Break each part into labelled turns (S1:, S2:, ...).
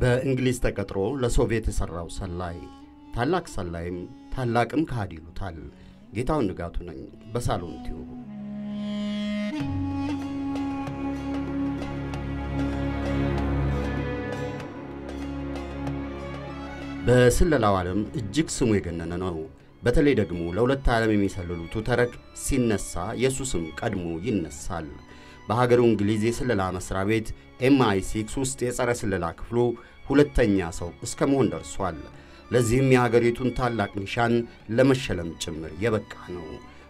S1: በእንግሊዝ ተቀጥሮ ለሶቪየት የሠራው ሰላይ ታላቅ ሰላይም ታላቅም ከሃዲ ይሉታል። ጌታውን ንጋቱ ነኝ በሳሎን ቲዩብ። በስለላው ዓለም እጅግ ስሙ የገነነ ነው። በተለይ ደግሞ ለሁለት ዓለም የሚሰልሉት ተረክ ሲነሳ የእሱ ስም ቀድሞ ይነሳል። በሀገሩ እንግሊዝ የስለላ መሥሪያ ቤት MI six ውስጥ የጸረ ስለላ ክፍሉ ሁለተኛ ሰው እስከ መሆን ደርሷል። ለዚህም የሀገሪቱን ታላቅ ኒሻን ለመሸለም ጭምር የበቃ ነው።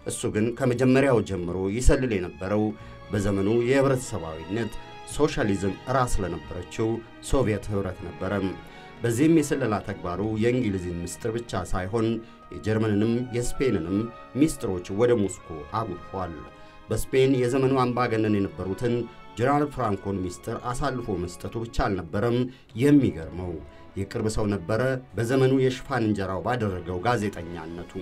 S1: እሱ ግን ከመጀመሪያው ጀምሮ ይሰልል የነበረው በዘመኑ የህብረተሰባዊነት ሶሻሊዝም ራስ ለነበረችው ሶቪየት ኅብረት ነበረ። በዚህም የስለላ ተግባሩ የእንግሊዝን ምስጢር ብቻ ሳይሆን የጀርመንንም የስፔንንም ሚስጥሮች ወደ ሞስኮ አጉድፏል። በስፔን የዘመኑ አምባገነን የነበሩትን ጀነራል ፍራንኮን ሚስጥር አሳልፎ መስጠቱ ብቻ አልነበረም የሚገርመው የቅርብ ሰው ነበረ። በዘመኑ የሽፋን እንጀራው ባደረገው ጋዜጠኛነቱ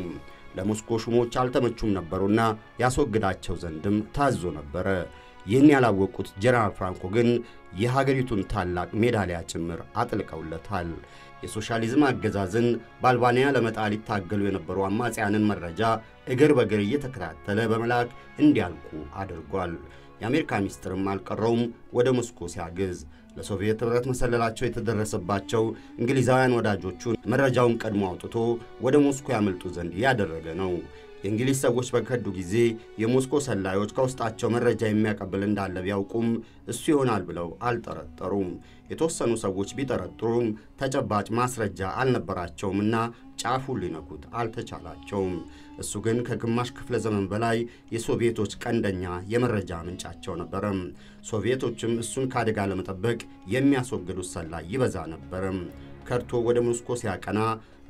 S1: ለሞስኮ ሹሞች አልተመቹም ነበሩና ያስወግዳቸው ዘንድም ታዞ ነበረ። ይህን ያላወቁት ጀነራል ፍራንኮ ግን የሀገሪቱን ታላቅ ሜዳሊያ ጭምር አጥልቀውለታል። የሶሻሊዝም አገዛዝን በአልባንያ ለመጣል ይታገሉ የነበሩ አማጽያንን መረጃ እግር በእግር እየተከታተለ በመላክ እንዲያልቁ አድርጓል። የአሜሪካ ሚስጥርም አልቀረውም ወደ ሞስኮ ሲያግዝ ለሶቪየት ኅብረት መሰለላቸው የተደረሰባቸው እንግሊዛውያን ወዳጆቹን መረጃውን ቀድሞ አውጥቶ ወደ ሞስኮ ያመልጡ ዘንድ ያደረገ ነው። የእንግሊዝ ሰዎች በከዱ ጊዜ የሞስኮ ሰላዮች ከውስጣቸው መረጃ የሚያቀብል እንዳለ ቢያውቁም እሱ ይሆናል ብለው አልጠረጠሩም። የተወሰኑ ሰዎች ቢጠረጥሩም ተጨባጭ ማስረጃ አልነበራቸውምና ጫፉን ሊነኩት አልተቻላቸውም። እሱ ግን ከግማሽ ክፍለ ዘመን በላይ የሶቪየቶች ቀንደኛ የመረጃ ምንጫቸው ነበረ። ሶቪየቶችም እሱን ከአደጋ ለመጠበቅ የሚያስወግዱት ሰላይ ይበዛ ነበረም። ከድቶ ወደ ሞስኮ ሲያቀና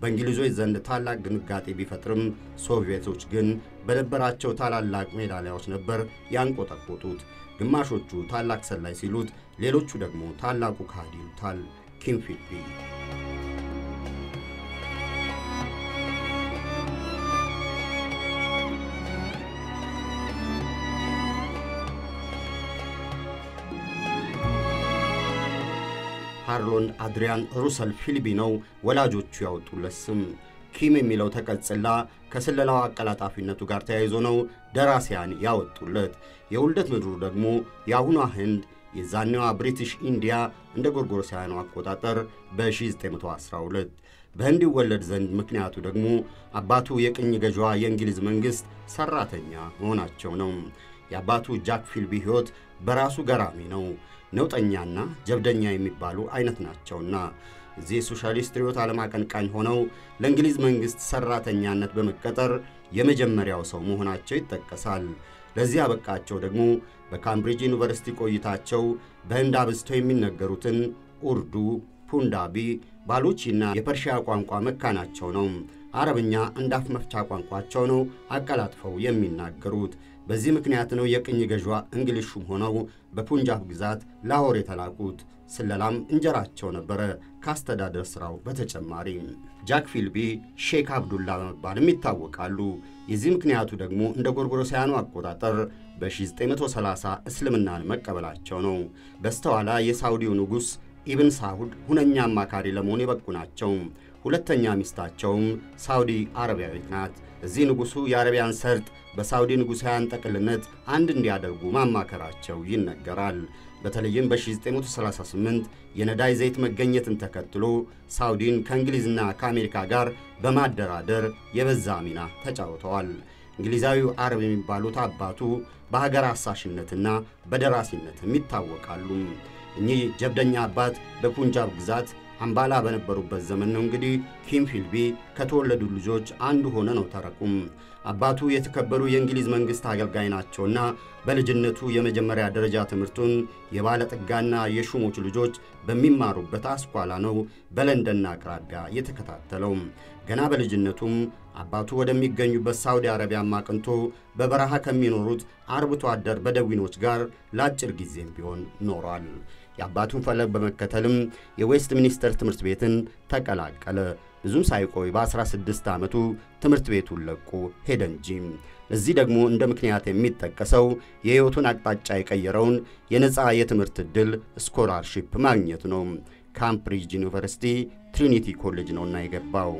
S1: በእንግሊዞች ዘንድ ታላቅ ድንጋጤ ቢፈጥርም ሶቪየቶች ግን በነበራቸው ታላላቅ ሜዳሊያዎች ነበር ያንቆጠቆጡት። ግማሾቹ ታላቅ ሰላይ ሲሉት፣ ሌሎቹ ደግሞ ታላቁ ከሃዲ ይሉታል። ኪም ፊልቢ ሃርሎን አድሪያን ሩሰል ፊልቢ ነው ወላጆቹ ያወጡለት ስም። ኪም የሚለው ተቀጽላ ከስለላው አቀላጣፊነቱ ጋር ተያይዞ ነው ደራሲያን ያወጡለት። የውልደት ምድሩ ደግሞ የአሁኗ ህንድ የዛኔዋ British India እንደ ጎርጎሮሳውያኑ አቆጣጠር በ1912 በህንድ ይወለድ ዘንድ ምክንያቱ ደግሞ አባቱ የቅኝ ገዥዋ የእንግሊዝ መንግሥት ሠራተኛ መሆናቸው ነው። የአባቱ ጃክ ፊልቢ ሕይወት በራሱ ገራሚ ነው። ነውጠኛና ጀብደኛ የሚባሉ አይነት ናቸውና እኚህ የሶሻሊስት ርዕዮተ ዓለም አቀንቃኝ ሆነው ለእንግሊዝ መንግሥት ሠራተኛነት በመቀጠር የመጀመሪያው ሰው መሆናቸው ይጠቀሳል። ለዚህ ያበቃቸው ደግሞ በካምብሪጅ ዩኒቨርሲቲ ቆይታቸው በህንድ አብዝተው የሚነገሩትን ኡርዱ፣ ፑንጃቢ፣ ባሎቺና የፐርሺያ ቋንቋ መካናቸው ነው። አረብኛ እንደ አፍ መፍቻ ቋንቋቸው ነው አቀላጥፈው የሚናገሩት። በዚህ ምክንያት ነው የቅኝ ገዥዋ እንግሊዝ ሹም ሆነው በፑንጃብ ግዛት ላሆር የተላኩት። ስለላም እንጀራቸው ነበረ ከአስተዳደር ሥራው በተጨማሪ። ጃክ ፊልቢ ሼክ አብዱላ በመባልም ይታወቃሉ። የዚህ ምክንያቱ ደግሞ እንደ ጎርጎሮሳውያኑ አቆጣጠር በ1930 እስልምናን መቀበላቸው ነው። በስተኋላ የሳውዲው ንጉሥ ኢብን ሳውድ ሁነኛ አማካሪ ለመሆን የበቁ ናቸው። ሁለተኛ ሚስታቸውም ሳውዲ አረቢያዊት ናት። እዚህ ንጉሡ የአረቢያን ሰርጥ በሳውዲ ንጉሣውያን ጠቅልነት አንድ እንዲያደርጉ ማማከራቸው ይነገራል። በተለይም በ1938 የነዳጅ ዘይት መገኘትን ተከትሎ ሳውዲን ከእንግሊዝና ከአሜሪካ ጋር በማደራደር የበዛ ሚና ተጫውተዋል። እንግሊዛዊው አረብ የሚባሉት አባቱ በሀገር አሳሽነትና በደራሲነትም ይታወቃሉ። እኚህ ጀብደኛ አባት በፑንጃብ ግዛት አምባላ በነበሩበት ዘመን ነው እንግዲህ ኪም ፊልቢ ከተወለዱ ልጆች አንዱ ሆነ ነው ተረኩም። አባቱ የተከበሩ የእንግሊዝ መንግሥት አገልጋይ ናቸውና በልጅነቱ የመጀመሪያ ደረጃ ትምህርቱን የባለጠጋና የሹሞች ልጆች በሚማሩበት አስኳላ ነው በለንደን አቅራቢያ የተከታተለው። ገና በልጅነቱም አባቱ ወደሚገኙበት ሳውዲ አረቢያም አቅንቶ በበረሃ ከሚኖሩት አርብቶ አደር በደዊኖች ጋር ለአጭር ጊዜም ቢሆን ኖሯል። የአባቱን ፈለግ በመከተልም የዌስትሚኒስተር ትምህርት ቤትን ተቀላቀለ። ብዙም ሳይቆይ በ16 ዓመቱ ትምህርት ቤቱን ለቆ ሄደ እንጂ። ለዚህ ደግሞ እንደ ምክንያት የሚጠቀሰው የሕይወቱን አቅጣጫ የቀየረውን የነፃ የትምህርት ዕድል scholarship ማግኘት ነው። ካምብሪጅ ዩኒቨርሲቲ ትሪኒቲ ኮሌጅ ነውና የገባው።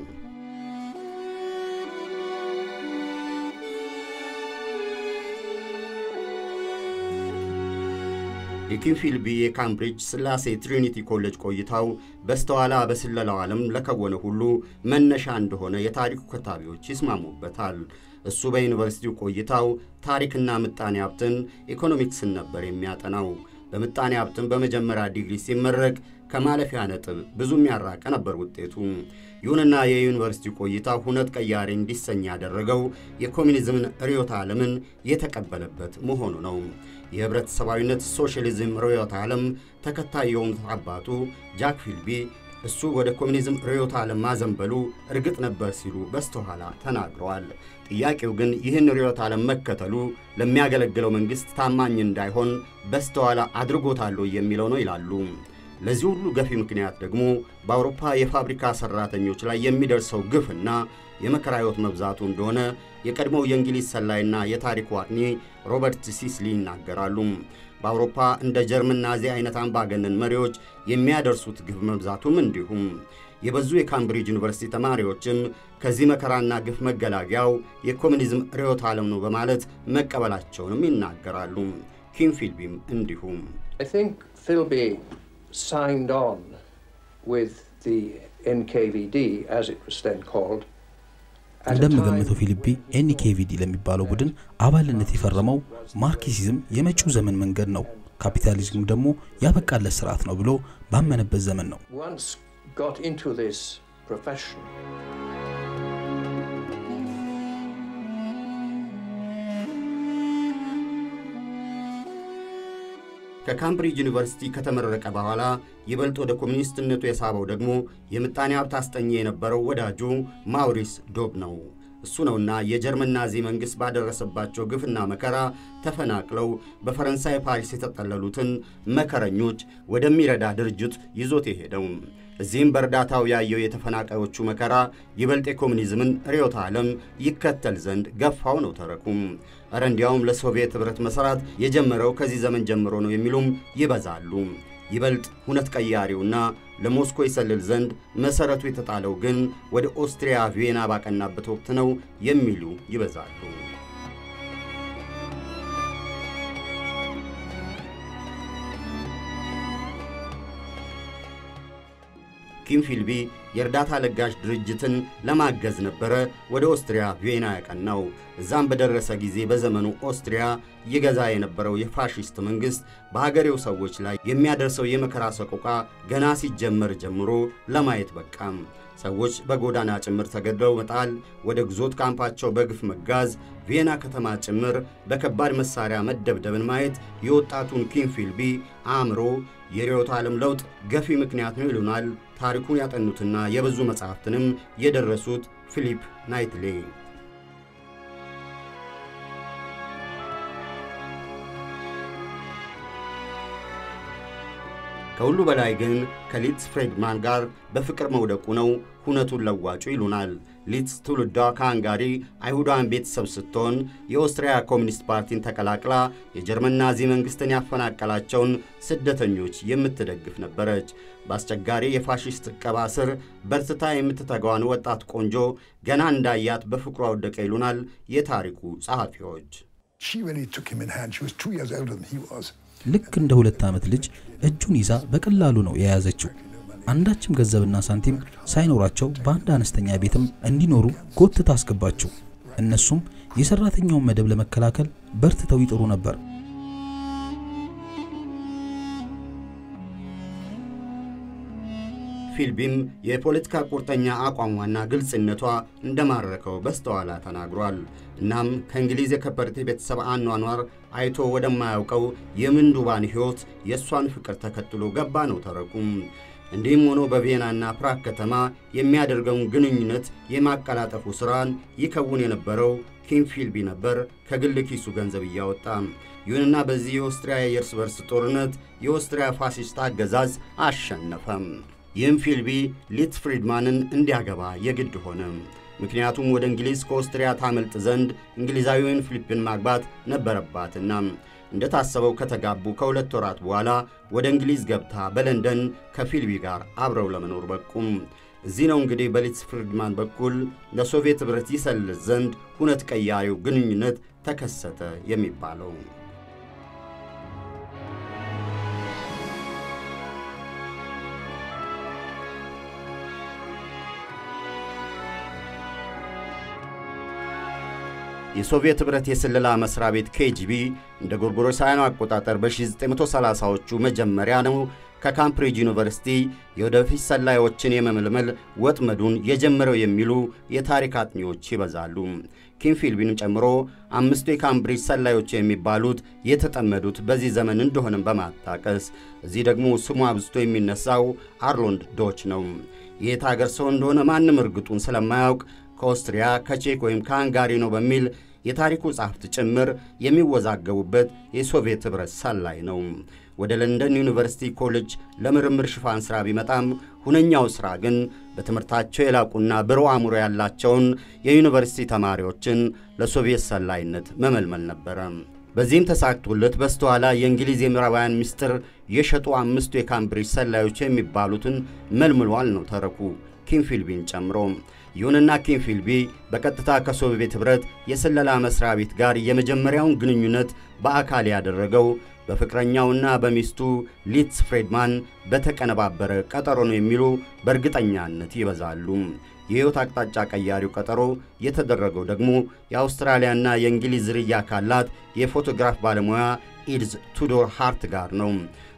S1: የኪም ፊልቢ የካምብሪጅ ስላሴ ትሪኒቲ ኮሌጅ ቆይታው በስተኋላ በስለላው ዓለም ለከወነው ሁሉ መነሻ እንደሆነ የታሪኩ ከታቢዎች ይስማሙበታል። እሱ በዩኒቨርሲቲው ቆይታው ታሪክና ምጣኔ ሀብትን፣ ኢኮኖሚክስን ነበር የሚያጠናው። በምጣኔ ሀብትን በመጀመሪያ ዲግሪ ሲመረቅ ከማለፊያ ነጥብ ብዙም ያልራቀ ነበር ውጤቱ። ይሁንና የዩኒቨርሲቲ ቆይታ ሁነት ቀያሪ እንዲሰኝ ያደረገው የኮሚኒዝምን ርዕዮተ ዓለምን የተቀበለበት መሆኑ ነው። የህብረተሰባዊነት ሶሻሊዝም ርዕዮተ ዓለም ተከታይ የሆኑት አባቱ ጃክ ፊልቢ እሱ ወደ ኮሚኒዝም ርዕዮተ ዓለም ማዘንበሉ እርግጥ ነበር ሲሉ በስተኋላ ተናግረዋል። ጥያቄው ግን ይህን ርዕዮተ ዓለም መከተሉ ለሚያገለግለው መንግሥት ታማኝ እንዳይሆን በስተኋላ አድርጎታል የሚለው ነው ይላሉ። ለዚህ ሁሉ ገፊ ምክንያት ደግሞ በአውሮፓ የፋብሪካ ሠራተኞች ላይ የሚደርሰው ግፍና የመከራ መብዛቱ እንደሆነ የቀድሞው የእንግሊዝ ሰላይና የታሪክ አጥኚ ሮበርት ሲስሊ ይናገራሉ። በአውሮፓ እንደ ጀርመን ናዚ አይነት አምባገነን መሪዎች የሚያደርሱት ግፍ መብዛቱም እንዲሁም የበዙ የካምብሪጅ ዩኒቨርሲቲ ተማሪዎችም ከዚህ መከራና ግፍ መገላገያው የኮሚኒዝም ርዕዮተ ዓለም ነው በማለት መቀበላቸውንም ይናገራሉ። ኪም ፊልቢም እንዲሁም
S2: signed on with the NKVD, as it was then called.
S3: እንደምገምተው ፊልቢ NKVD ለሚባለው ቡድን አባልነት የፈረመው ማርክሲዝም የመጪው ዘመን መንገድ ነው፣ ካፒታሊዝም ደግሞ ያበቃለት ስርዓት ነው ብሎ ባመነበት ዘመን ነው።
S1: ከካምብሪጅ ዩኒቨርሲቲ ከተመረቀ በኋላ ይበልጥ ወደ ኮሚኒስትነቱ የሳበው ደግሞ የምጣኔ ሀብት አስጠኚ የነበረው ወዳጁ ማውሪስ ዶብ ነው። እሱ ነውና የጀርመን ናዚ መንግሥት ባደረሰባቸው ግፍና መከራ ተፈናቅለው በፈረንሳይ ፓሪስ የተጠለሉትን መከረኞች ወደሚረዳ ድርጅት ይዞት የሄደው። እዚህም በእርዳታው ያየው የተፈናቃዮቹ መከራ ይበልጥ የኮሙኒዝምን ርዕዮተ ዓለም ይከተል ዘንድ ገፋው ነው ተረኩም። እረ እንዲያውም ለሶቪየት ኅብረት መሥራት የጀመረው ከዚህ ዘመን ጀምሮ ነው የሚሉም ይበዛሉ። ይበልጥ ሁነት ቀያሪውና ለሞስኮ ይሰልል ዘንድ መሠረቱ የተጣለው ግን ወደ ኦስትሪያ ቪየና ባቀናበት ወቅት ነው የሚሉ ይበዛሉ። ኪም ፊልቢ የእርዳታ ለጋሽ ድርጅትን ለማገዝ ነበረ ወደ ኦስትሪያ ቪየና ያቀናው። እዛም በደረሰ ጊዜ በዘመኑ ኦስትሪያ ይገዛ የነበረው የፋሽስት መንግሥት በሀገሬው ሰዎች ላይ የሚያደርሰው የመከራ ሰቆቃ ገና ሲጀመር ጀምሮ ለማየት በቃም። ሰዎች በጎዳና ጭምር ተገድለው መጣል፣ ወደ ግዞት ካምፓቸው በግፍ መጋዝ፣ ቪየና ከተማ ጭምር በከባድ መሳሪያ መደብደብን ማየት የወጣቱን ኪም ፊልቢ አእምሮ የርዕዮተ ዓለም ለውጥ ገፊ ምክንያት ነው ይሉናል ታሪኩን ያጠኑትና የብዙ መጻሕፍትንም የደረሱት ፊሊፕ ናይትሊ። ከሁሉ በላይ ግን ከሊትስ ፍሬድማን ጋር በፍቅር መውደቁ ነው ሁነቱን ለዋጩ ይሉናል። ሊትስ ትውልዷ ከሃንጋሪ አይሁዳውያን ቤተሰብ ስትሆን የኦስትሪያ ኮሚኒስት ፓርቲን ተቀላቅላ የጀርመን ናዚ መንግሥትን ያፈናቀላቸውን ስደተኞች የምትደግፍ ነበረች። በአስቸጋሪ የፋሽስት ዕቀባ ስር በርትታ የምትተጋዋን ወጣት ቆንጆ ገና እንዳያት በፍቅሯ ወደቀ ይሉናል የታሪኩ ጸሐፊዎች።
S3: ልክ እንደ ሁለት ዓመት ልጅ እጁን ይዛ በቀላሉ ነው የያዘችው። አንዳችም ገንዘብና ሳንቲም ሳይኖራቸው በአንድ አነስተኛ ቤትም እንዲኖሩ ጎትታ አስገባቸው። እነሱም የሰራተኛውን መደብ ለመከላከል በርትተው ይጥሩ ነበር።
S1: ፊልቢም የፖለቲካ ቁርጠኛ አቋሟና ግልጽነቷ እንደማረከው በስተኋላ ተናግሯል። እናም ከእንግሊዝ የከበርቴ ቤተሰብ አኗኗር አይቶ ወደማያውቀው የምንዱባን ሕይወት የእሷን ፍቅር ተከትሎ ገባ ነው ተረኩም። እንዲህም ሆኖ በቪየናና ፕራግ ከተማ የሚያደርገውን ግንኙነት የማቀላጠፉ ሥራን ይከውን የነበረው ኪም ፊልቢ ነበር ከግል ኪሱ ገንዘብ እያወጣ። ይሁንና በዚህ የኦስትሪያ የእርስ በርስ ጦርነት የኦስትሪያ ፋሲስት አገዛዝ አሸነፈም። ይህም ፊልቢ ሊት ፍሪድማንን እንዲያገባ የግድ ሆነ። ምክንያቱም ወደ እንግሊዝ ከኦስትሪያ ታመልጥ ዘንድ እንግሊዛዊውን ፊሊፕን ማግባት ነበረባትና እንደታሰበው ከተጋቡ ከሁለት ወራት በኋላ ወደ እንግሊዝ ገብታ በለንደን ከፊልቢ ጋር አብረው ለመኖር በቁም። እዚህ ነው እንግዲህ በሊትስ ፍሪድማን በኩል ለሶቪየት ኅብረት ይሰልስ ዘንድ ሁነት ቀያሪው ግንኙነት ተከሰተ የሚባለው። የሶቪየት ኅብረት የስለላ መሥሪያ ቤት ኬጂቢ እንደ ጎርጎሮሳውያኑ አቆጣጠር በ1930ዎቹ መጀመሪያ ነው ከካምብሪጅ ዩኒቨርሲቲ የወደፊት ሰላዮችን የመመልመል ወጥመዱን የጀመረው የሚሉ የታሪክ አጥኚዎች ይበዛሉ። ኪም ፊልቢን ጨምሮ አምስቱ የካምብሪጅ ሰላዮች የሚባሉት የተጠመዱት በዚህ ዘመን እንደሆነም በማጣቀስ እዚህ ደግሞ ስሙ አብዝቶ የሚነሳው አርኖልድ ዶች ነው። የት አገር ሰው እንደሆነ ማንም እርግጡን ስለማያውቅ ከኦስትሪያ ከቼክ ወይም ከሃንጋሪ ነው በሚል የታሪኩ ጸሐፍት ጭምር የሚወዛገቡበት የሶቪየት ኅብረት ሰላይ ነው። ወደ ለንደን ዩኒቨርሲቲ ኮሌጅ ለምርምር ሽፋን ሥራ ቢመጣም ሁነኛው ሥራ ግን በትምህርታቸው የላቁና ብሩህ አእምሮ ያላቸውን የዩኒቨርሲቲ ተማሪዎችን ለሶቪየት ሰላይነት መመልመል ነበረ። በዚህም ተሳክቶለት በስተኋላ የእንግሊዝ የምዕራባውያን ምስጢር የሸጡ አምስቱ የካምብሪጅ ሰላዮች የሚባሉትን መልምሏል ነው ተረኩ ኪም ፊልቢን ጨምሮ። ይሁንና ኪም ፊልቢ በቀጥታ ከሶቪየት ኅብረት የስለላ መሥሪያ ቤት ጋር የመጀመሪያውን ግንኙነት በአካል ያደረገው በፍቅረኛውና በሚስቱ ሊትስ ፍሬድማን በተቀነባበረ ቀጠሮ ነው የሚሉ በእርግጠኛነት ይበዛሉ። የሕይወት አቅጣጫ ቀያሪው ቀጠሮ የተደረገው ደግሞ የአውስትራሊያና የእንግሊዝ ዝርያ ካላት የፎቶግራፍ ባለሙያ ኢዲዝ ቱዶር ሃርት ጋር ነው።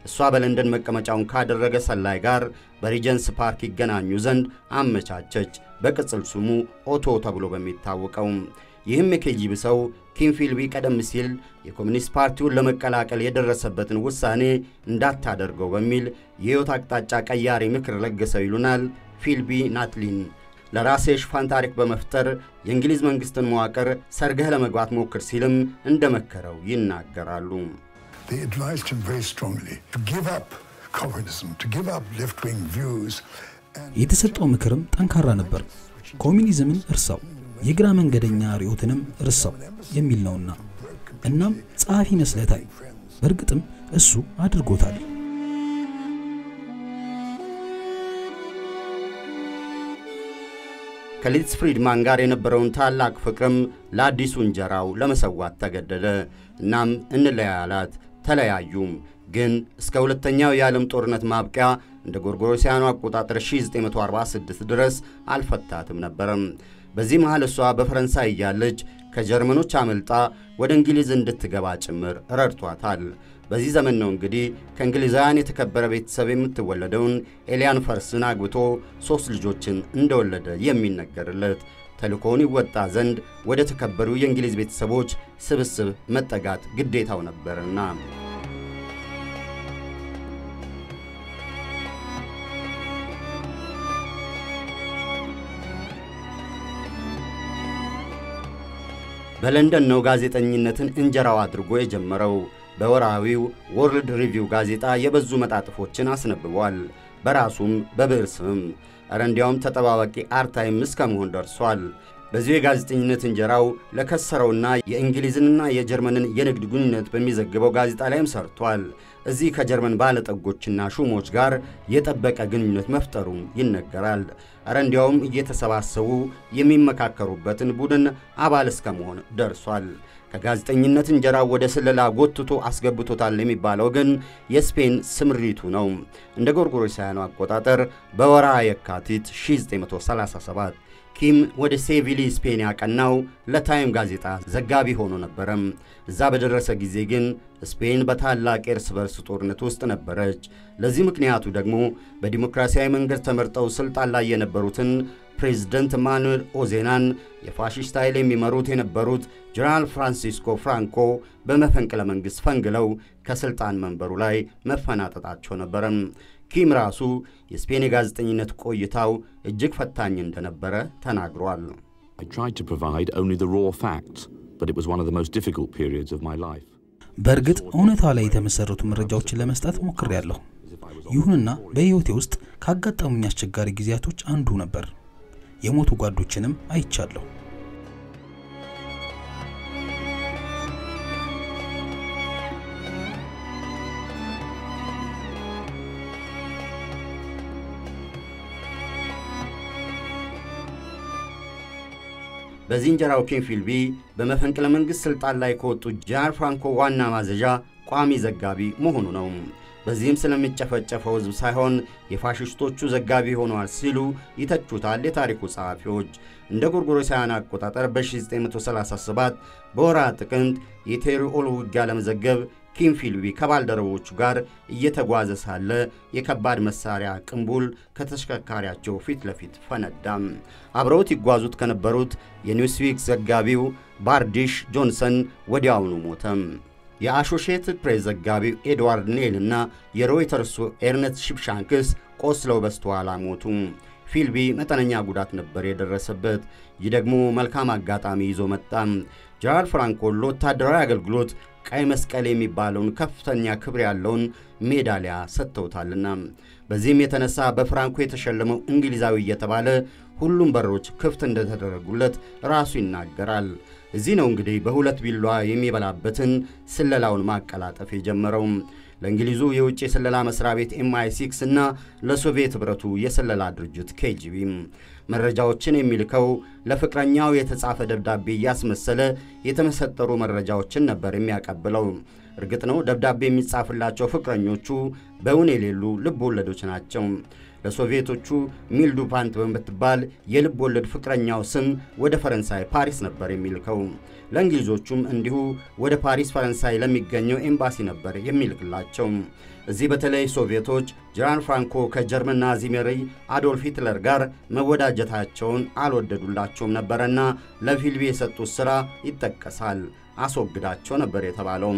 S1: እሷ በለንደን መቀመጫውን ካደረገ ሰላይ ጋር በሪጀንስ ፓርክ ይገናኙ ዘንድ አመቻቸች፣ በቅጽል ስሙ ኦቶ ተብሎ በሚታወቀው። ይህም የኬጂቢ ሰው ኪም ፊልቢ ቀደም ሲል የኮሚኒስት ፓርቲውን ለመቀላቀል የደረሰበትን ውሳኔ እንዳታደርገው በሚል የሕይወት አቅጣጫ ቀያሪ ምክር ለገሰው ይሉናል ፊሊፕ ናይትሊ። ለራሴ ሽፋን ታሪክ በመፍጠር የእንግሊዝ መንግሥትን መዋቅር ሰርገህ ለመግባት ሞክር ሲልም እንደመከረው ይናገራሉ።
S3: የተሰጠው ምክርም ጠንካራ ነበር። ኮሚኒዝምን እርሳው፣ የግራ መንገደኛ ርዕዮትንም እርሳው የሚል ነውና። እናም ጸሐፊ መስለታል። በእርግጥም እሱ አድርጎታል።
S1: ከሊትስ ፍሪድማን ጋር የነበረውን ታላቅ ፍቅርም ለአዲሱ እንጀራው ለመሰዋት ተገደደ። እናም እንለያያላት ተለያዩም። ግን እስከ ሁለተኛው የዓለም ጦርነት ማብቂያ እንደ ጎርጎሮሲያኑ አቆጣጠር 1946 ድረስ አልፈታትም ነበረም። በዚህ መሃል እሷ በፈረንሳይ እያለች ከጀርመኖች አመልጣ ወደ እንግሊዝ እንድትገባ ጭምር ረድቷታል። በዚህ ዘመን ነው እንግዲህ ከእንግሊዛውያን የተከበረ ቤተሰብ የምትወለደውን ኤሊያን ፈርስን አግብቶ ሦስት ልጆችን እንደወለደ የሚነገርለት። ተልእኮውን ይወጣ ዘንድ ወደ ተከበሩ የእንግሊዝ ቤተሰቦች ስብስብ መጠጋት ግዴታው ነበርና። በለንደን ነው ጋዜጠኝነትን እንጀራው አድርጎ የጀመረው። በወርሃዊው ወርልድ ሪቪው ጋዜጣ የበዙ መጣጥፎችን አስነብቧል። በራሱም በብዕር ስምም እረ እንዲያውም ተጠባባቂ አርታኢም እስከ መሆን ደርሷል። በዚሁ የጋዜጠኝነት እንጀራው ለከሰረውና የእንግሊዝንና የጀርመንን የንግድ ግንኙነት በሚዘግበው ጋዜጣ ላይም ሰርቷል። እዚህ ከጀርመን ባለጠጎችና ሹሞች ጋር የጠበቀ ግንኙነት መፍጠሩም ይነገራል። እረ እንዲያውም እየተሰባሰቡ የሚመካከሩበትን ቡድን አባል እስከ መሆን ደርሷል። ከጋዜጠኝነት እንጀራው ወደ ስለላ ጎትቶ አስገብቶታል የሚባለው ግን የስፔን ስምሪቱ ነው። እንደ ጎርጎሮሳውያኑ አቆጣጠር በወርሃ የካቲት 1937 ኪም ወደ ሴቪሊ ስፔን ያቀናው ለታይም ጋዜጣ ዘጋቢ ሆኖ ነበረም። እዛ በደረሰ ጊዜ ግን ስፔን በታላቅ የእርስ በርስ ጦርነት ውስጥ ነበረች። ለዚህ ምክንያቱ ደግሞ በዲሞክራሲያዊ መንገድ ተመርጠው ሥልጣን ላይ የነበሩትን ፕሬዝደንት ማኑኤል ኦዜናን የፋሽስት ኃይል የሚመሩት የነበሩት ጀነራል ፍራንሲስኮ ፍራንኮ በመፈንቅለ መንግሥት ፈንግለው ከሥልጣን መንበሩ ላይ መፈናጠጣቸው ነበረም። ኪም ራሱ የስፔን የጋዜጠኝነት ቆይታው እጅግ ፈታኝ እንደነበረ ተናግሯል።
S4: I tried to provide only the raw facts, but it was one of the most difficult periods of my life.
S3: በእርግጥ እውነታ ላይ የተመሰረቱ መረጃዎችን ለመስጠት ሞክሬያለሁ። ይሁንና በሕይወቴ ውስጥ ካጋጠሙኝ አስቸጋሪ ጊዜያቶች አንዱ ነበር። የሞቱ ጓዶችንም አይቻለሁ።
S1: በዝንጀራው ኪም ፊልቢ በመፈንቅለ መንግሥት ሥልጣን ላይ ከወጡ ጃን ፍራንኮ ዋና ማዘዣ ቋሚ ዘጋቢ መሆኑ ነው። በዚህም ስለሚጨፈጨፈው ሕዝብ ሳይሆን የፋሽስቶቹ ዘጋቢ ሆነዋል ሲሉ ይተቹታል የታሪኩ ጸሐፊዎች። እንደ ጎርጎሮሳውያን አቆጣጠር በ1937 በወርሃ ጥቅምት የቴሪኦል ውጊያ ለመዘገብ ኪም ፊልቢ ከባልደረቦቹ ጋር እየተጓዘ ሳለ የከባድ መሳሪያ ቅንቡል ከተሽከርካሪያቸው ፊት ለፊት ፈነዳም። አብረውት ይጓዙት ከነበሩት የኒውስዊክ ዘጋቢው ባርዲሽ ጆንሰን ወዲያውኑ ሞተም። የአሶሺየትድ ፕሬስ ዘጋቢው ኤድዋርድ ኔል እና የሮይተርሱ ኤርነስት ሺፕሻንክስ ቆስለው በስተኋላ ሞቱ። ፊልቢ መጠነኛ ጉዳት ነበር የደረሰበት። ይህ ደግሞ መልካም አጋጣሚ ይዞ መጣ። ጀነራል ፍራንኮ ለወታደራዊ አገልግሎት ቀይ መስቀል የሚባለውን ከፍተኛ ክብር ያለውን ሜዳሊያ ሰጥተውታልና በዚህም የተነሳ በፍራንኮ የተሸለመው እንግሊዛዊ እየተባለ ሁሉም በሮች ክፍት እንደተደረጉለት ራሱ ይናገራል። እዚህ ነው እንግዲህ በሁለት ቢላዋ የሚበላበትን ስለላውን ማቀላጠፍ የጀመረው። ለእንግሊዙ የውጭ የስለላ መስሪያ ቤት ኤምአይ ሲክስ እና ለሶቪየት ኅብረቱ የስለላ ድርጅት ኬጂቢ መረጃዎችን የሚልከው ለፍቅረኛው የተጻፈ ደብዳቤ እያስመሰለ የተመሰጠሩ መረጃዎችን ነበር የሚያቀብለው። እርግጥ ነው ደብዳቤ የሚጻፍላቸው ፍቅረኞቹ በእውን የሌሉ ልብ ወለዶች ናቸው። ለሶቪየቶቹ ሚል ዱፓንት በምትባል የልብ ወለድ ፍቅረኛው ስም ወደ ፈረንሳይ ፓሪስ ነበር የሚልከው። ለእንግሊዞቹም እንዲሁ ወደ ፓሪስ ፈረንሳይ ለሚገኘው ኤምባሲ ነበር የሚልክላቸው። እዚህ በተለይ ሶቪየቶች ጀነራል ፍራንኮ ከጀርመን ናዚ መሪ አዶልፍ ሂትለር ጋር መወዳጀታቸውን አልወደዱላቸውም ነበረና ለፊልቢ የሰጡት ሥራ ይጠቀሳል። አስወግዳቸው ነበር የተባለው።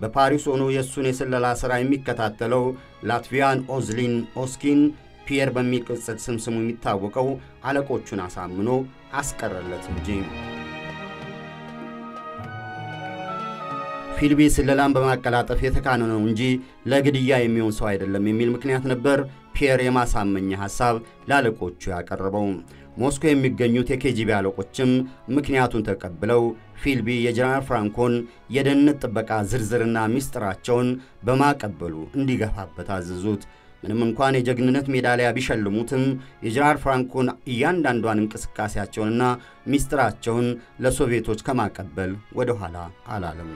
S1: በፓሪስ ሆኖ የእሱን የስለላ ሥራ የሚከታተለው ላትቪያን ኦዝሊን ኦስኪን ፒየር በሚል ቅጽል ስም ስሙ የሚታወቀው አለቆቹን አሳምኖ አስቀረለት እንጂ። ፊልቢ ስለላን በማቀላጠፍ የተካነ ነው እንጂ ለግድያ የሚሆን ሰው አይደለም የሚል ምክንያት ነበር ፒየር የማሳመኛ ሐሳብ ለአለቆቹ ያቀረበው። ሞስኮ የሚገኙት የኬጂቢ አለቆችም ምክንያቱን ተቀብለው ፊልቢ የጀነራል ፍራንኮን የደህንነት ጥበቃ ዝርዝርና ሚስጥራቸውን በማቀበሉ እንዲገፋበት አዘዙት። ምንም እንኳን የጀግንነት ሜዳሊያ ቢሸልሙትም የጀነራል ፍራንኮን እያንዳንዷን እንቅስቃሴያቸውንና ሚስጥራቸውን ለሶቪየቶች ከማቀበል ወደ ኋላ አላለም።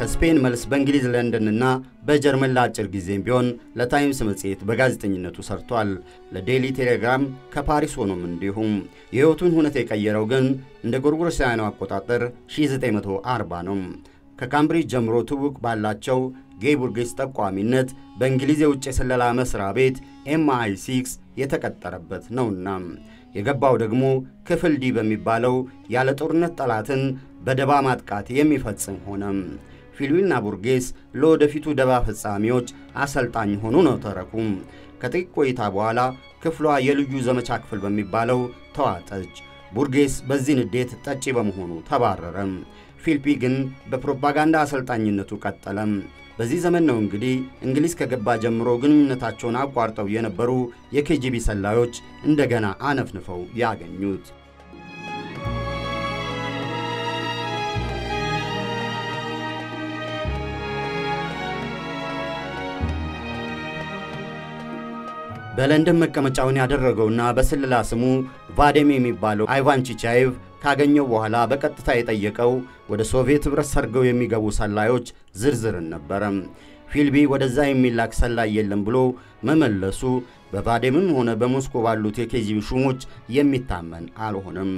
S1: ከስፔን መልስ በእንግሊዝ ለንደንና በጀርመን ለአጭር ጊዜም ቢሆን ለታይምስ መጽሔት በጋዜጠኝነቱ ሰርቷል። ለዴይሊ ቴሌግራፍ ከፓሪስ ሆኖም እንዲሁም። የሕይወቱን ሁነት የቀየረው ግን እንደ ጎርጎሮሳውያኑ አቆጣጠር 1940 ነው። ከካምብሪጅ ጀምሮ ትውውቅ ባላቸው ጌይ ቡርጌስ ጠቋሚነት በእንግሊዝ የውጭ የስለላ መስሪያ ቤት ኤምአይ ሲክስ የተቀጠረበት ነውና የገባው ደግሞ ክፍል ዲ በሚባለው ያለ ጦርነት ጠላትን በደባ ማጥቃት የሚፈጽም ሆነ። ፊልቢና ቡርጌስ ለወደፊቱ ደባ ፈጻሚዎች አሰልጣኝ ሆኑ ነው ተረኩ። ከጥቂት ቆይታ በኋላ ክፍሏ የልዩ ዘመቻ ክፍል በሚባለው ተዋጠች። ቡርጌስ በዚህ ንዴት ጠጪ በመሆኑ ተባረረ። ፊልቢ ግን በፕሮፓጋንዳ አሰልጣኝነቱ ቀጠለም። በዚህ ዘመን ነው እንግዲህ እንግሊዝ ከገባ ጀምሮ ግንኙነታቸውን አቋርጠው የነበሩ የኬጂቢ ሰላዮች እንደገና አነፍንፈው ያገኙት። በለንደን መቀመጫውን ያደረገውና በስለላ ስሙ ቫዴም የሚባለው አይቫን ቺቻዬቭ ካገኘው በኋላ በቀጥታ የጠየቀው ወደ ሶቪየት ኅብረት ሰርገው የሚገቡ ሰላዮች ዝርዝርን ነበረ። ፊልቢ ወደዛ የሚላክ ሰላይ የለም ብሎ መመለሱ በቫዴምም ሆነ በሞስኮ ባሉት የኬጂቢ ሹሞች የሚታመን አልሆነም።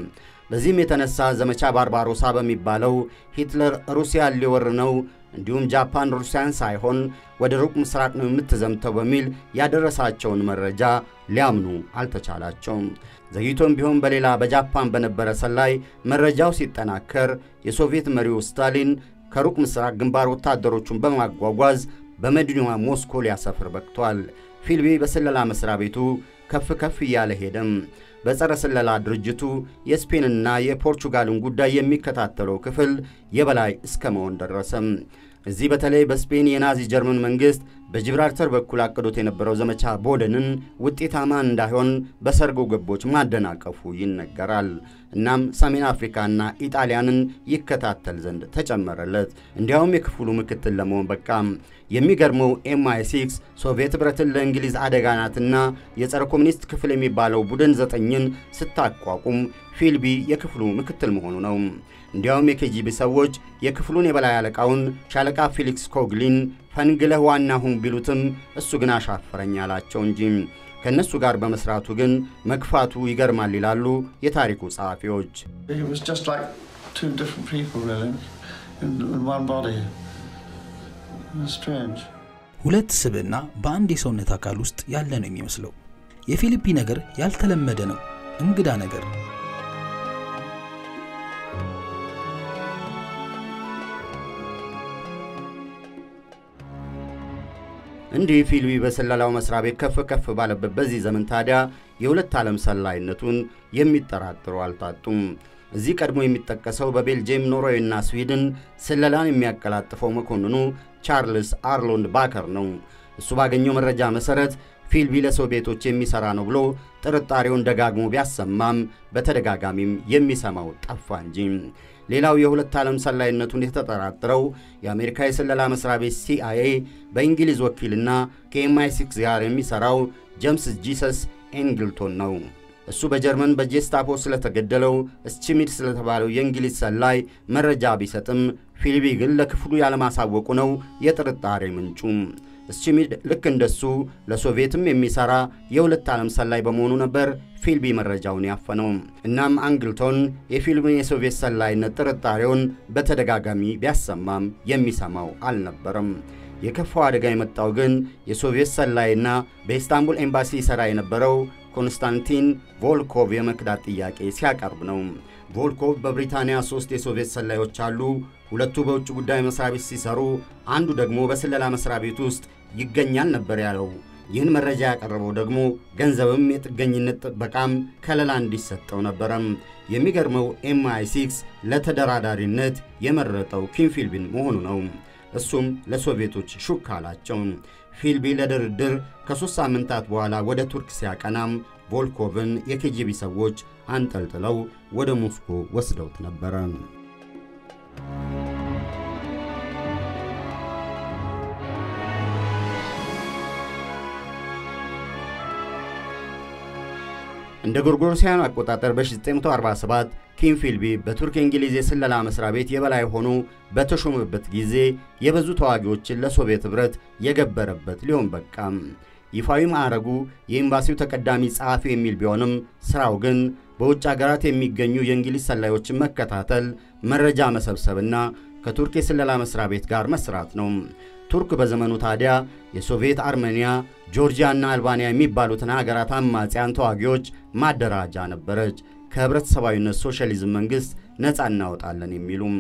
S1: በዚህም የተነሳ ዘመቻ ባርባሮሳ በሚባለው ሂትለር ሩሲያን ሊወር ነው እንዲሁም ጃፓን ሩሲያን ሳይሆን ወደ ሩቅ ምስራቅ ነው የምትዘምተው በሚል ያደረሳቸውን መረጃ ሊያምኑ አልተቻላቸውም። ዘግይቶም ቢሆን በሌላ በጃፓን በነበረ ሰላይ መረጃው ሲጠናከር የሶቪየት መሪው ስታሊን ከሩቅ ምስራቅ ግንባር ወታደሮቹን በማጓጓዝ በመዲናዋ ሞስኮ ሊያሰፍር በቅቷል። ፊልቢ በስለላ መስሪያ ቤቱ ከፍ ከፍ እያለ ሄደም። በጸረ ስለላ ድርጅቱ የስፔንና የፖርቹጋልን ጉዳይ የሚከታተለው ክፍል የበላይ እስከ መሆን ደረሰም። እዚህ በተለይ በስፔን የናዚ ጀርመን መንግሥት በጂብራልተር በኩል አቅዶት የነበረው ዘመቻ ቦደንን ውጤታማ እንዳይሆን በሰርጎ ገቦች ማደናቀፉ ይነገራል። እናም ሰሜን አፍሪካና ኢጣሊያንን ይከታተል ዘንድ ተጨመረለት። እንዲያውም የክፍሉ ምክትል ለመሆን በቃም። የሚገርመው ኤምአይ ሲክስ ሶቪየት ኅብረትን ለእንግሊዝ አደጋ ናትና የጸረ ኮሚኒስት ክፍል የሚባለው ቡድን ዘጠኝን ስታቋቁም ፊልቢ የክፍሉ ምክትል መሆኑ ነው። እንዲያውም የኬጂቢ ሰዎች የክፍሉን የበላይ አለቃውን ሻለቃ ፊሊክስ ኮግሊን ፈንግለህ ዋና ሁን ቢሉትም እሱ ግን አሻፈረኝ አላቸው እንጂ ከእነሱ ጋር በመስራቱ ግን መግፋቱ ይገርማል ይላሉ የታሪኩ ጸሐፊዎች።
S5: It was just like two different people, really, in, in one body. It was strange.
S3: ሁለት ስብዕና በአንድ የሰውነት አካል ውስጥ ያለ ነው የሚመስለው። የፊሊፒ ነገር ያልተለመደ ነው፣ እንግዳ ነገር።
S1: እንዲህ ፊልቢ በስለላው መስሪያ ቤት ከፍ ከፍ ባለበት በዚህ ዘመን ታዲያ የሁለት ዓለም ሰላይነቱን የሚጠራጥሩ አልታጡም። እዚህ ቀድሞ የሚጠቀሰው በቤልጅየም ኖርዌይና ስዊድን ስለላን የሚያቀላጥፈው መኮንኑ ቻርልስ አርሎንድ ባከር ነው። እሱ ባገኘው መረጃ መሠረት ፊልቢ ለሶቪየቶች የሚሠራ ነው ብሎ ጥርጣሬውን ደጋግሞ ቢያሰማም በተደጋጋሚም የሚሰማው ጠፋ እንጂ። ሌላው የሁለት ዓለም ሰላይነቱን የተጠራጠረው የአሜሪካ የስለላ መስሪያ ቤት ሲአይኤ በእንግሊዝ ወኪልና ከኤምአይ ሲክስ ጋር የሚሠራው ጄምስ ጂሰስ ኤንግልቶን ነው። እሱ በጀርመን በጄስታፖ ስለተገደለው ስቺሚድ ስለተባለው የእንግሊዝ ሰላይ መረጃ ቢሰጥም ፊልቢ ግን ለክፍሉ ያለማሳወቁ ነው የጥርጣሬ ምንጩ። ስቺሚድ ልክ እንደሱ ለሶቪየትም የሚሠራ የሁለት ዓለም ሰላይ በመሆኑ ነበር ፊልቢ መረጃውን ያፈነው። እናም አንግልቶን የፊልቢን የሶቪየት ሰላይነት ጥርጣሬውን በተደጋጋሚ ቢያሰማም የሚሰማው አልነበረም። የከፋው አደጋ የመጣው ግን የሶቪየት ሰላይና በኢስታንቡል ኤምባሲ ይሠራ የነበረው ኮንስታንቲን ቮልኮቭ የመክዳት ጥያቄ ሲያቀርብ ነው። ቮልኮቭ በብሪታንያ ሦስት የሶቪየት ሰላዮች አሉ። ሁለቱ በውጭ ጉዳይ መስሪያ ቤት ሲሰሩ፣ አንዱ ደግሞ በስለላ መስሪያ ቤት ውስጥ ይገኛል ነበር ያለው። ይህን መረጃ ያቀረበው ደግሞ ገንዘብም የጥገኝነት ጥበቃም ከለላ እንዲሰጠው ነበረም። የሚገርመው ኤምአይ ሲክስ ለተደራዳሪነት የመረጠው ኪም ፊልቢን መሆኑ ነው። እሱም ለሶቪየቶች ሹክ አላቸው። ፊልቢ ለድርድር ከሦስት ሳምንታት በኋላ ወደ ቱርክ ሲያቀናም ቮልኮቭን የኬጂቢ ሰዎች አንጠልጥለው ወደ ሞስኮ ወስደውት ነበረ። እንደ ጎርጎሮሳውያኑ አቆጣጠር በ1947 ኪም ፊልቢ በቱርክ የእንግሊዝ የስለላ መስሪያ ቤት የበላይ ሆኖ በተሾመበት ጊዜ የበዙ ተዋጊዎችን ለሶቪየት ኅብረት የገበረበት ሊሆን በቃም። ይፋዊ ማዕረጉ የኤምባሲው ተቀዳሚ ጸሐፊ የሚል ቢሆንም ሥራው ግን በውጭ አገራት የሚገኙ የእንግሊዝ ሰላዮችን መከታተል፣ መረጃ መሰብሰብና ከቱርክ የስለላ መስሪያ ቤት ጋር መስራት ነው። ቱርክ በዘመኑ ታዲያ የሶቪየት አርሜኒያ፣ ጆርጂያና አልባንያ የሚባሉትን አገራት አማጽያን ተዋጊዎች ማደራጃ ነበረች። ከህብረተሰባዊነት ሶሻሊዝም መንግሥት ነፃ እናወጣለን የሚሉም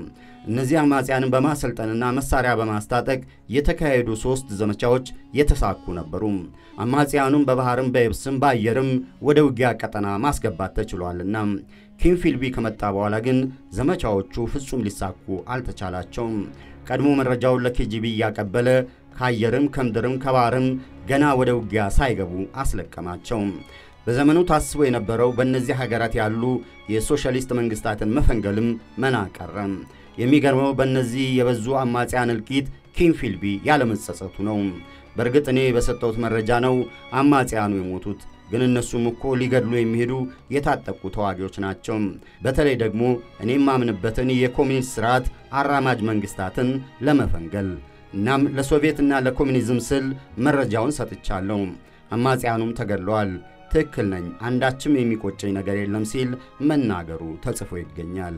S1: እነዚህ አማጽያንን በማሰልጠንና መሳሪያ በማስታጠቅ የተካሄዱ ሦስት ዘመቻዎች የተሳኩ ነበሩ። አማጽያኑን በባህርም በየብስም በአየርም ወደ ውጊያ ቀጠና ማስገባት ተችሏልና ኪም ፊልቢ ከመጣ በኋላ ግን ዘመቻዎቹ ፍጹም ሊሳኩ አልተቻላቸውም። ቀድሞ መረጃውን ለኬጂቢ እያቀበለ ከአየርም ከምድርም ከባህርም ገና ወደ ውጊያ ሳይገቡ አስለቀማቸው። በዘመኑ ታስቦ የነበረው በእነዚህ ሀገራት ያሉ የሶሻሊስት መንግስታትን መፈንገልም መና ቀረ። የሚገርመው በእነዚህ የበዙ አማጽያን እልቂት ኪም ፊልቢ ያለመጸጸቱ ነው። በእርግጥ እኔ በሰጠሁት መረጃ ነው አማጽያኑ የሞቱት፣ ግን እነሱም እኮ ሊገድሉ የሚሄዱ የታጠቁ ተዋጊዎች ናቸው። በተለይ ደግሞ እኔ የማምንበትን የኮሚኒስት ስርዓት አራማጅ መንግስታትን ለመፈንገል እናም ለሶቪየትና ለኮሚኒዝም ስል መረጃውን ሰጥቻለሁ። አማጽያኑም ተገድለዋል። ትክክል ነኝ፣ አንዳችም የሚቆጨኝ ነገር የለም ሲል መናገሩ ተጽፎ ይገኛል።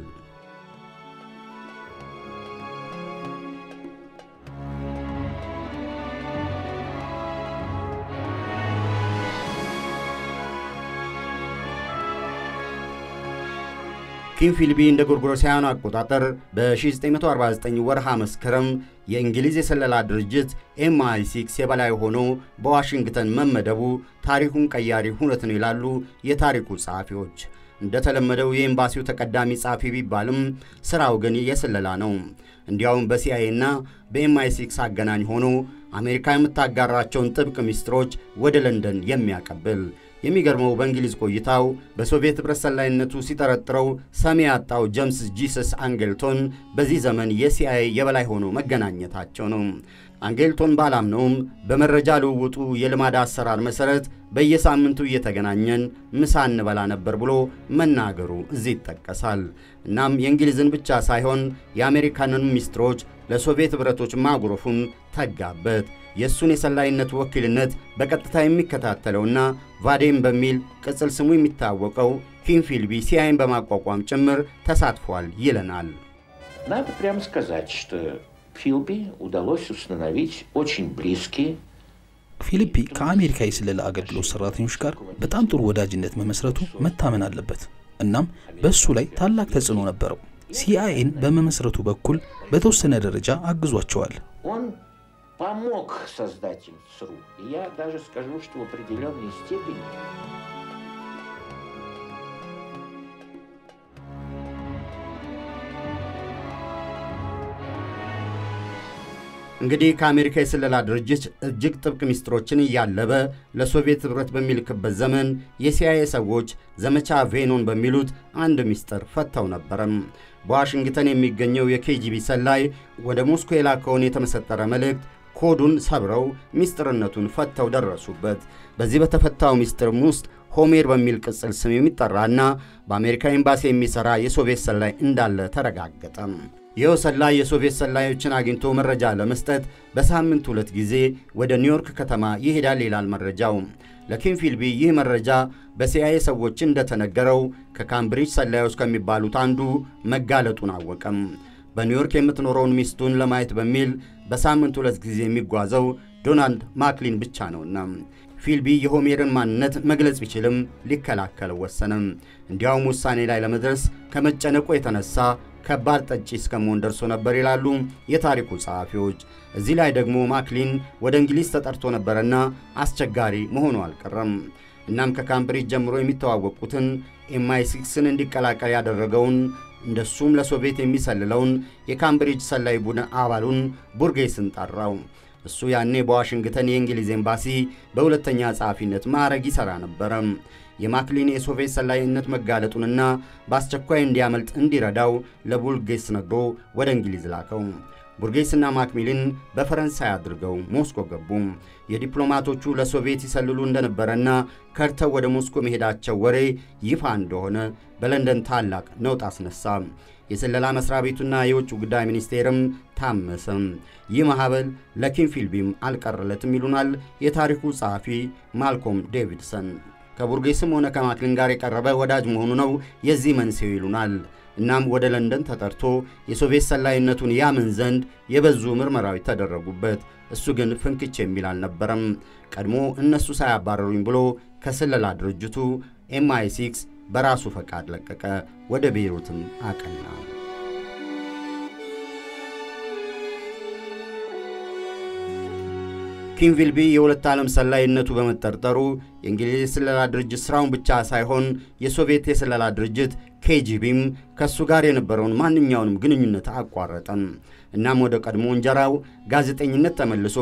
S1: ኪም ፊልቢ እንደ ጎርጎሮሳውያኑ አቆጣጠር በ1949 ወርሃ መስከረም የእንግሊዝ የስለላ ድርጅት ኤምአይ ሲክስ የበላይ ሆኖ በዋሽንግተን መመደቡ ታሪኩን ቀያሪ ሁነት ነው ይላሉ የታሪኩ ጸሐፊዎች። እንደተለመደው የኤምባሲው ተቀዳሚ ጸሐፊ ቢባልም ሥራው ግን የስለላ ነው። እንዲያውም በሲአይኤ እና በኤምአይ ሲክስ አገናኝ ሆኖ አሜሪካ የምታጋራቸውን ጥብቅ ሚስጥሮች ወደ ለንደን የሚያቀብል የሚገርመው በእንግሊዝ ቆይታው በሶቪየት ኅብረት ሰላይነቱ ሲጠረጥረው ሰሚ ያጣው ጀምስ ጂሰስ አንጌልቶን በዚህ ዘመን የሲአይኤ የበላይ ሆኖ መገናኘታቸው ነው። አንጌልቶን ባላምነውም በመረጃ ልውውጡ የልማድ አሰራር መሠረት በየሳምንቱ እየተገናኘን ምሳ እንበላ ነበር ብሎ መናገሩ እዚህ ይጠቀሳል። እናም የእንግሊዝን ብቻ ሳይሆን የአሜሪካንን ሚስጥሮች ለሶቪየት ኅብረቶች ማጉረፉን ተጋበት። የእሱን የሰላይነት ወኪልነት በቀጥታ የሚከታተለውና ቫዴም በሚል ቅጽል ስሙ የሚታወቀው ኪንፊልቢ ሲአይኤን በማቋቋም ጭምር ተሳትፏል ይለናል።
S6: Надо прямо сказать, что Филби удалось установить очень близкие
S3: ፊሊፒ ከአሜሪካ የስለላ አገልግሎት ሰራተኞች ጋር በጣም ጥሩ ወዳጅነት መመስረቱ መታመን አለበት። እናም በእሱ ላይ ታላቅ ተጽዕኖ ነበረው። ሲአይኤን በመመስረቱ በኩል በተወሰነ ደረጃ አግዟቸዋል።
S6: Он помог создать им ЦРУ. И я даже скажу, что в определенной степени
S1: እንግዲህ ከአሜሪካ የስለላ ድርጅት እጅግ ጥብቅ ሚስጥሮችን እያለበ ለሶቪየት ኅብረት በሚልክበት ዘመን የሲአይኤ ሰዎች ዘመቻ ቬኖን በሚሉት አንድ ሚስጥር ፈተው ነበረም። በዋሽንግተን የሚገኘው የኬጂቢ ሰላይ ወደ ሞስኮ የላከውን የተመሰጠረ መልእክት ኮዱን ሰብረው ሚስጥርነቱን ፈተው ደረሱበት። በዚህ በተፈታው ሚስጥርም ውስጥ ሆሜር በሚል ቅጽል ስም የሚጠራና በአሜሪካ ኤምባሲ የሚሠራ የሶቪየት ሰላይ እንዳለ ተረጋገጠ። ይኸው ሰላይ የሶቪየት ሰላዮችን አግኝቶ መረጃ ለመስጠት በሳምንት ሁለት ጊዜ ወደ ኒውዮርክ ከተማ ይሄዳል ይላል መረጃው። ለኪም ፊልቢ ይህ መረጃ በሲአይኤ ሰዎች እንደተነገረው ከካምብሪጅ ሰላዮች ከሚባሉት አንዱ መጋለጡን አወቀም። በኒውዮርክ የምትኖረውን ሚስቱን ለማየት በሚል በሳምንት ሁለት ጊዜ የሚጓዘው ዶናልድ ማክሊን ብቻ ነውና ፊልቢ የሆሜርን ማንነት መግለጽ ቢችልም ሊከላከለው ወሰነም። እንዲያውም ውሳኔ ላይ ለመድረስ ከመጨነቁ የተነሳ ከባድ ጠጪ እስከመሆን ደርሶ ነበር ይላሉ የታሪኩ ጸሐፊዎች። እዚህ ላይ ደግሞ ማክሊን ወደ እንግሊዝ ተጠርቶ ነበረና አስቸጋሪ መሆኑ አልቀረም። እናም ከካምብሪጅ ጀምሮ የሚተዋወቁትን ኤምአይ ሲክስን እንዲቀላቀል ያደረገውን እንደሱም ለሶቪየት የሚሰልለውን የካምብሪጅ ሰላይ ቡድን አባሉን ቡርጌስን ጠራው። እሱ ያኔ በዋሽንግተን የእንግሊዝ ኤምባሲ በሁለተኛ ጸሐፊነት ማዕረግ ይሠራ ነበረ። የማክሊን የሶቪየት ሰላይነት መጋለጡንና በአስቸኳይ እንዲያመልጥ እንዲረዳው ለቡርጌስ ነግሮ ወደ እንግሊዝ ላከው። ቡርጌስና ማክሚልን በፈረንሳይ አድርገው ሞስኮ ገቡ። የዲፕሎማቶቹ ለሶቪየት ይሰልሉ እንደነበረና ከርተው ወደ ሞስኮ መሄዳቸው ወሬ ይፋ እንደሆነ በለንደን ታላቅ ነውጥ አስነሳ። የስለላ መስሪያ ቤቱና የውጭ ጉዳይ ሚኒስቴርም ታመሰ። ይህ ማዕበል ለኪም ፊልቢም አልቀረለትም ይሉናል የታሪኩ ጸሐፊ ማልኮም ዴቪድሰን። ከቡርጌስም ሆነ ከማክሊን ጋር የቀረበ ወዳጅ መሆኑ ነው የዚህ መንስኤው ይሉናል። እናም ወደ ለንደን ተጠርቶ የሶቪየት ሰላይነቱን ያምን ዘንድ የበዙ ምርመራዎች ተደረጉበት። እሱ ግን ፍንክች የሚል አልነበረም። ቀድሞ እነሱ ሳያባረሩኝ ብሎ ከስለላ ድርጅቱ ኤምአይ ሲክስ በራሱ ፈቃድ ለቀቀ። ወደ ቤይሩትም አቀና። ኪም ፊልቢ የሁለት ዓለም ሰላይነቱ በመጠርጠሩ የእንግሊዝ የስለላ ድርጅት ሥራውን ብቻ ሳይሆን የሶቪየት የስለላ ድርጅት ኬጂቢም ከእሱ ጋር የነበረውን ማንኛውንም ግንኙነት አቋረጠም። እናም ወደ ቀድሞ እንጀራው ጋዜጠኝነት ተመልሶ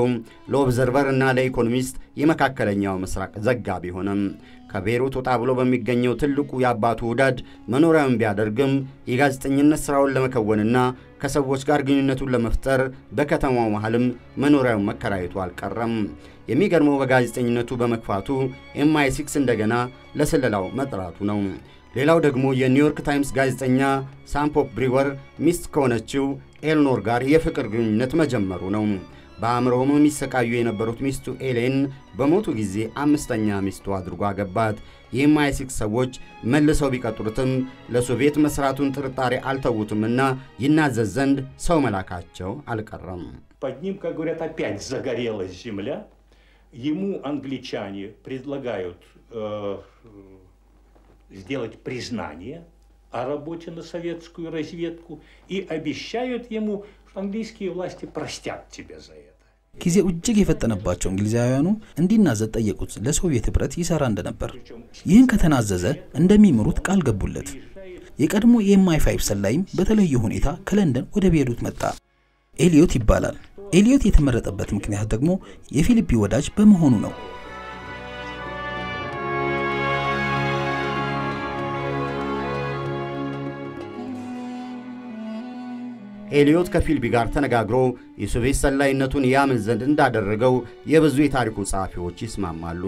S1: ለኦብዘርቨር እና ለኢኮኖሚስት የመካከለኛው ምስራቅ ዘጋቢ ሆነም። ከቤይሩት ወጣ ብሎ በሚገኘው ትልቁ የአባቱ ውዳድ መኖሪያውን ቢያደርግም የጋዜጠኝነት ሥራውን ለመከወንና ከሰዎች ጋር ግንኙነቱን ለመፍጠር በከተማው መሃልም መኖሪያውን መከራየቱ አልቀረም። የሚገርመው በጋዜጠኝነቱ በመግፋቱ ኤምአይ ሲክስ እንደገና ለስለላው መጥራቱ ነው። ሌላው ደግሞ የኒውዮርክ ታይምስ ጋዜጠኛ ሳም ፖፕ ብሪወር ሚስት ከሆነችው ኤልኖር ጋር የፍቅር ግንኙነት መጀመሩ ነው። በአእምሮ ሕመም የሚሰቃዩ የነበሩት ሚስቱ ኤሌን በሞቱ ጊዜ አምስተኛ ሚስቱ አድርጎ አገባት። የኤምአይ ሲክስ ሰዎች መልሰው ቢቀጥሩትም ለሶቪየት መስራቱን ጥርጣሬ አልተዉትምና ይናዘዝ ዘንድ ሰው መላካቸው አልቀረም።
S7: Под ним, как говорят, опять загорелась земля. Ему англичане предлагают э, сделать признание о работе на советскую разведку и обещают ему, что английские власти простят тебя за это.
S3: ጊዜው እጅግ የፈጠነባቸው እንግሊዛውያኑ እንዲናዘዝ ጠየቁት። ለሶቪየት ኅብረት ይሠራ እንደነበር ይህን ከተናዘዘ እንደሚምሩት ቃል ገቡለት። የቀድሞ የኤምአይ ፋይቭ ሰላይም በተለየ ሁኔታ ከለንደን ወደ ቤይሩት መጣ። ኤሊዮት ይባላል። ኤሊዮት የተመረጠበት ምክንያት ደግሞ የፊሊፒ ወዳጅ በመሆኑ ነው።
S1: ኤሊዮት ከፊልቢ ጋር ተነጋግሮ የሶቪየት ሰላይነቱን ያምን ዘንድ እንዳደረገው የብዙ የታሪኩ ጸሐፊዎች ይስማማሉ።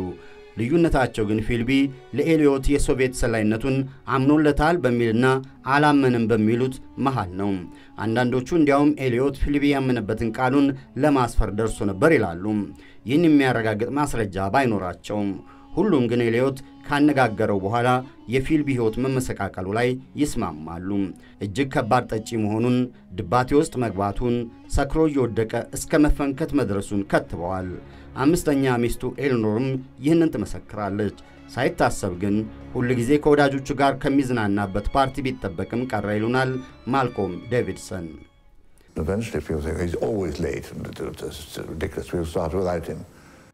S1: ልዩነታቸው ግን ፊልቢ ለኤሊዮት የሶቪየት ሰላይነቱን አምኖለታል በሚልና አላመንም በሚሉት መሃል ነው። አንዳንዶቹ እንዲያውም ኤሊዮት ፊልቢ ያመነበትን ቃሉን ለማስፈር ደርሶ ነበር ይላሉ፣ ይህን የሚያረጋግጥ ማስረጃ ባይኖራቸውም። ሁሉም ግን ኤሊዮት ካነጋገረው በኋላ የፊልቢ ሕይወት መመሰቃቀሉ ላይ ይስማማሉ። እጅግ ከባድ ጠጪ መሆኑን፣ ድባቴ ውስጥ መግባቱን፣ ሰክሮ እየወደቀ እስከ መፈንከት መድረሱን ከትበዋል። አምስተኛ ሚስቱ ኤልኖርም ይህንን ትመሰክራለች። ሳይታሰብ ግን ሁል ጊዜ ከወዳጆቹ ጋር ከሚዝናናበት ፓርቲ ቢጠበቅም ቀረ ይሉናል ማልኮም ዴቪድሰን።.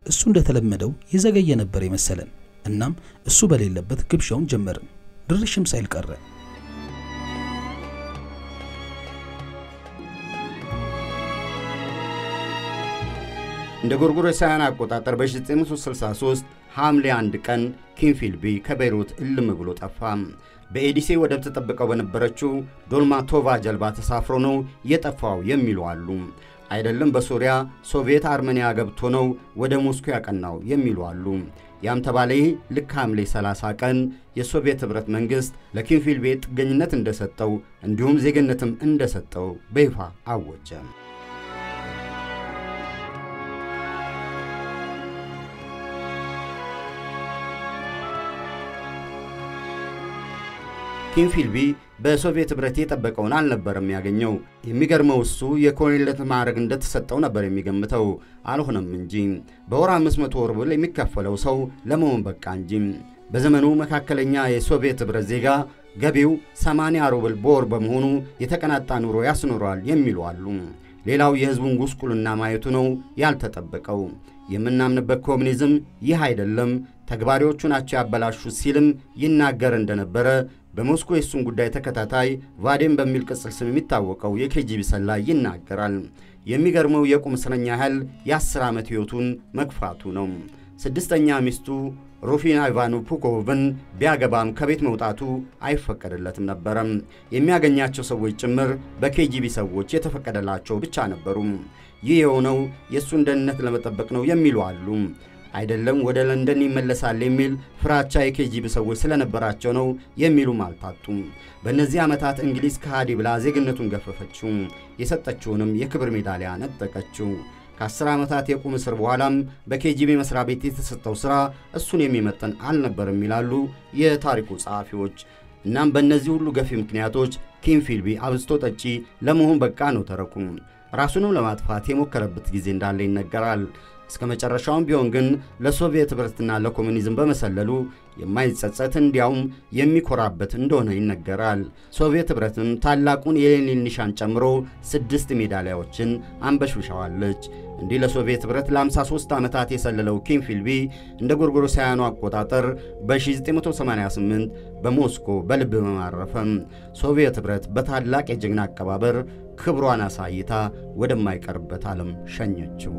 S3: እሱ እንደተለመደው የዘገየ ነበር የመሰለን። እናም እሱ በሌለበት ግብዣውን ጀመርን። ድርሽም ሳይል ቀረ።
S1: እንደ ጎርጎሮሳውያን አቆጣጠር በ1963 ሐምሌ አንድ ቀን ኪም ፊልቢ ከቤይሩት እልም ብሎ ጠፋ። በኤዲሴ ወደብ ተጠብቀው በነበረችው ዶልማቶቫ ጀልባ ተሳፍሮ ነው የጠፋው የሚሉ አሉ። አይደለም በሶሪያ ሶቪየት አርሜኒያ ገብቶ ነው ወደ ሞስኮ ያቀናው የሚሉ አሉ። ያም ተባለ ልክ ሐምሌ 30 ቀን የሶቪየት ኅብረት መንግሥት ለኪም ፊልቢ ጥገኝነት እንደሰጠው እንዲሁም ዜግነትም እንደሰጠው በይፋ አወጀ። ኪም ፊልቢ በሶቪየት ኅብረት የጠበቀውን አልነበረም ያገኘው። የሚገርመው እሱ የኮሎኔልነት ማዕረግ እንደተሰጠው ነበር የሚገምተው። አልሆነም እንጂ በወር 500 ሩብል የሚከፈለው ሰው ለመሆን በቃ እንጂ። በዘመኑ መካከለኛ የሶቪየት ኅብረት ዜጋ ገቢው 80 ሩብል በወር በመሆኑ የተቀናጣ ኑሮ ያስኖረዋል የሚሉ አሉ። ሌላው የሕዝቡን ጉስቁልና ማየቱ ነው ያልተጠበቀው። የምናምንበት ኮሚኒዝም ይህ አይደለም፣ ተግባሪዎቹ ናቸው ያበላሹት ሲልም ይናገር እንደነበረ በሞስኮ የእሱን ጉዳይ ተከታታይ ቫዲም በሚል ቅጽል ስም የሚታወቀው የኬጂቢ ሰላይ ይናገራል። የሚገርመው የቁም እስረኛ ያህል የአስር ዓመት ሕይወቱን መግፋቱ ነው። ስድስተኛ ሚስቱ ሩፊና ኢቫኑ ፑኮቭን ቢያገባም ከቤት መውጣቱ አይፈቀድለትም ነበረም። የሚያገኛቸው ሰዎች ጭምር በኬጂቢ ሰዎች የተፈቀደላቸው ብቻ ነበሩ። ይህ የሆነው የእሱን ደህንነት ለመጠበቅ ነው የሚሉ አሉ። አይደለም ወደ ለንደን ይመለሳል የሚል ፍራቻ የኬጂቢ ሰዎች ስለነበራቸው ነው የሚሉም አልታጡም። በእነዚህ ዓመታት እንግሊዝ ከሃዲ ብላ ዜግነቱን ገፈፈችው፣ የሰጠችውንም የክብር ሜዳሊያ ነጠቀችው። ከአስር ዓመታት የቁም እስር በኋላም በኬጂቢ መስሪያ ቤት የተሰጠው ሥራ እሱን የሚመጠን አልነበርም ይላሉ የታሪኩ ጸሐፊዎች። እናም በእነዚህ ሁሉ ገፊ ምክንያቶች ኪም ፊልቢ አብዝቶ ጠጪ ለመሆን በቃ ነው ተረኩ። ራሱንም ለማጥፋት የሞከረበት ጊዜ እንዳለ ይነገራል። እስከ መጨረሻውም ቢሆን ግን ለሶቪየት ኅብረትና ለኮሚኒዝም በመሰለሉ የማይጸጸት እንዲያውም የሚኮራበት እንደሆነ ይነገራል። ሶቪየት ኅብረትም ታላቁን የሌኒን ኒሻን ጨምሮ ስድስት ሜዳሊያዎችን አንበሽብሻዋለች። እንዲህ ለሶቪየት ኅብረት ለ53 ዓመታት የሰለለው ኪም ፊልቢ እንደ ጎርጎሮሳውያኑ አቆጣጠር በ1988 በሞስኮ በልብ መማረፈም ሶቪየት ኅብረት በታላቅ የጀግና አቀባበር ክብሯን አሳይታ ወደማይቀርበት ዓለም ሸኘችው።